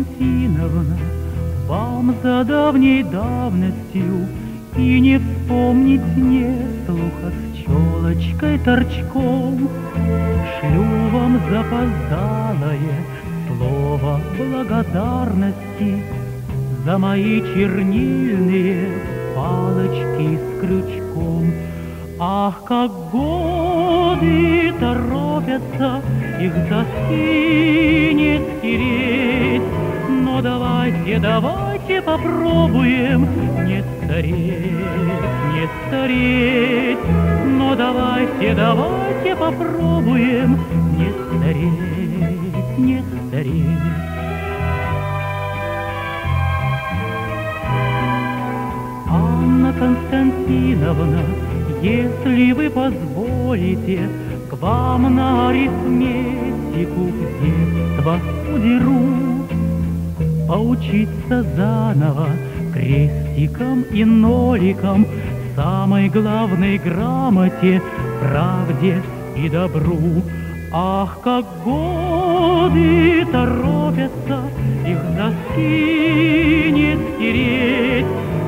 Константиновна, вам за давней давностью И не вспомнить мне слуха с челочкой торчком. Шлю вам запоздалое слово благодарности За мои чернильные палочки с крючком. Ах, как годы торопятся, их доски давайте, попробуем не стареть, не стареть. Но давайте, давайте попробуем не стареть, не стареть. Анна Константиновна, если вы позволите, К вам на арифметику детства удеру. Поучиться заново крестиком и ноликом Самой главной грамоте, правде и добру. Ах, как годы торопятся, их доски не стереть,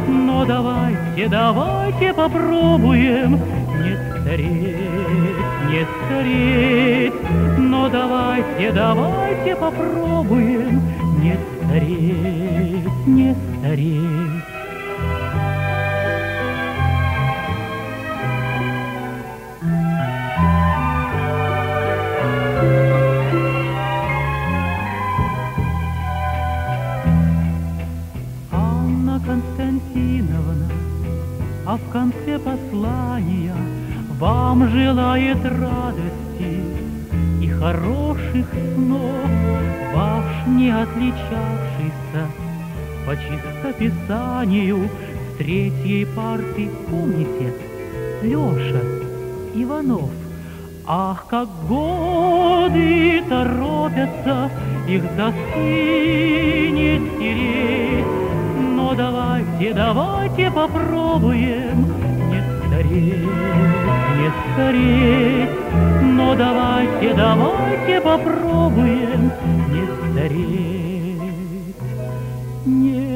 но давайте, давайте попробуем не стареть, не стареть. Но давайте, давайте попробуем не стареть, не стареть. Константиновна, а в конце послания Вам желает радости и хороших снов Ваш не отличавшийся по чистописанию С третьей парты, помните, Леша Иванов. Ах, как годы торопятся, их доски не стереть, давайте, давайте попробуем не стареть, не стареть. Ну давайте, давайте попробуем не стареть. Не